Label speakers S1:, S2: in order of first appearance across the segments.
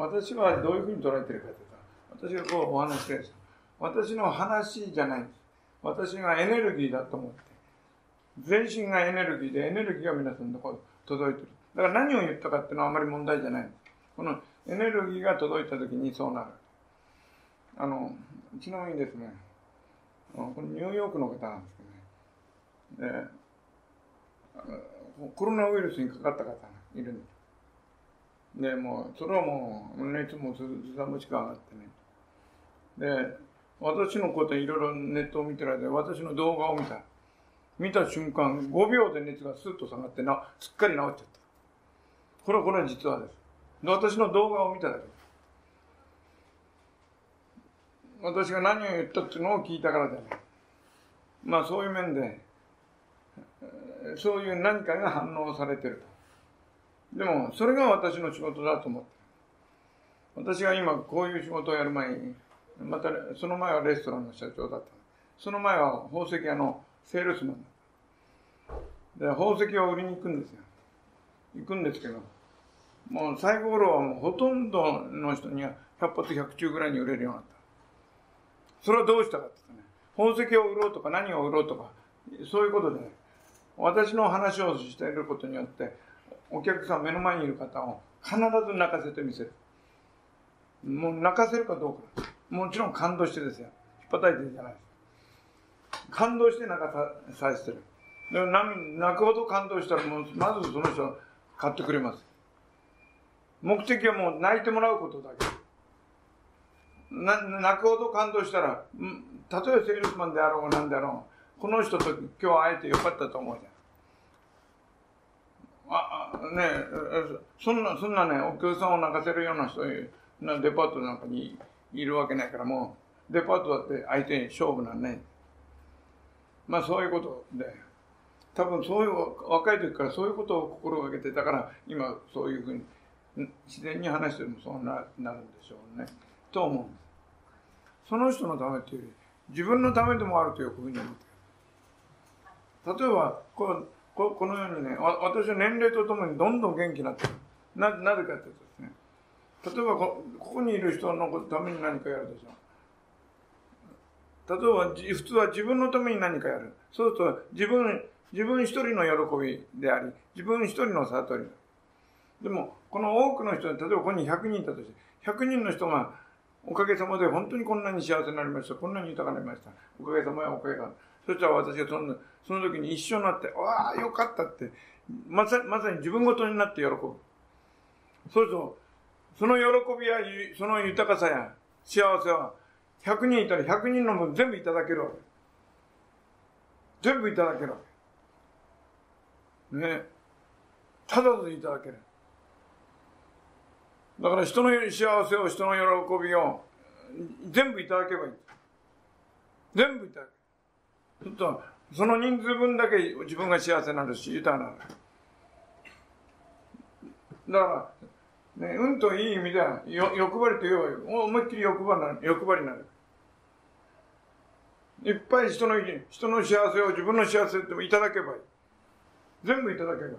S1: 私はどういうふうに捉えてるかというと、私がこうお話してるんです。私の話じゃないんです。私がエネルギーだと思って。全身がエネルギーで、エネルギーが皆さんのところに届いてる。だから何を言ったかっていうのはあまり問題じゃないんです。このエネルギーが届いた時にそうなる。あの、ちなみにですね、このニューヨークの方なんですけどね、でコロナウイルスにかかった方がいるんです。で、もう、それはもう、熱もすさむしく上がってね。で、私のこといろいろネットを見てる間私の動画を見た。見た瞬間、5秒で熱がスッと下がってな、すっかり治っちゃった。これはこれは実はです。で私の動画を見ただけ。私が何を言ったっていうのを聞いたからじゃない。まあそういう面で、そういう何かが反応されてると。でも、それが私の仕事だと思って。私が今こういう仕事をやる前に、また、その前はレストランの社長だった。その前は宝石屋のセールスマンだった。で、宝石を売りに行くんですよ。行くんですけど、もう最後頃はもうほとんどの人には100発100中ぐらいに売れるようになった。それはどうしたかって言ったね。宝石を売ろうとか何を売ろうとか、そういうことで、ね、私の話をしていることによって、お客さん目の前にいる方を必ず泣かせてみせる。もう泣かせるかどうか。もちろん感動してですよ。引っ叩いてるじゃないです。感動して泣かさせてる。で泣くほど感動したらもう、まずその人買ってくれます。目的はもう泣いてもらうことだけ。な泣くほど感動したら、たとえセールスマンであろうが何であろう、この人と今日会えてよかったと思うじゃん。あ、ねそんな、そんなね、お客さんを泣かせるような人、なデパートなんかにいるわけないから、もう、デパートだって相手に勝負なんね。まあそういうことで、多分そういう、若い時からそういうことを心がけてたから、今そういうふうに、自然に話してもそうななるんでしょうね。と思う。その人のためっていうより、自分のためでもあるというふうに思って例えばこうここのようにね、私は年齢とともにどんどん元気になってる。な、なぜかというとですね、例えばこここにいる人のために何かやるでしょう。例えば、普通は自分のために何かやる。そうすると、自分、自分一人の喜びであり、自分一人の悟りでも、この多くの人、例えばここに100人いたとして、100人の人がおかげさまで本当にこんなに幸せになりました。こんなに豊かになりました。おかげさまやおかげが。そしたら私がそのその時に一緒になって、わあ、よかったって、まさまさに自分ごとになって喜ぶ。そうすると、その喜びや、その豊かさや幸せは、100人いたら100人の分全部いただけるわけ。全部いただけるわけ。ねただでいただける。だから人の幸せを、人の喜びを全部いただけばいい。全部いただける。その人数分だけ自分が幸せになるし、豊かなる。だから、ね、うんといい意味では、よ欲張りと言えばいい。思いっきり欲張り欲張りになる。いっぱい人の、人の幸せを自分の幸せっていただけばいい。全部いただけばいい。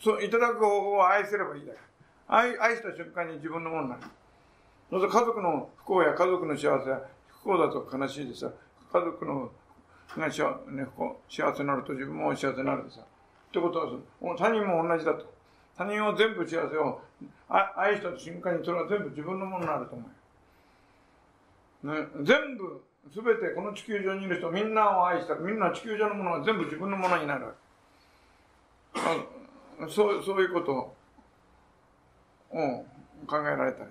S1: そう、いただく方法を愛せればいいだけ。愛愛した瞬間に自分のものになる。そうすると家族の不幸や家族の幸せは不幸だと悲しいでさ、家族のが幸,、ね、幸せになると自分も幸せになるでさ。ってことは他人も同じだと。他人を全部幸せを愛した瞬間にそれは全部自分のものになると思う。ね、全部、すべてこの地球上にいる人みんなを愛したみんな地球上のものが全部自分のものになる。そうそういうことを考えられたり。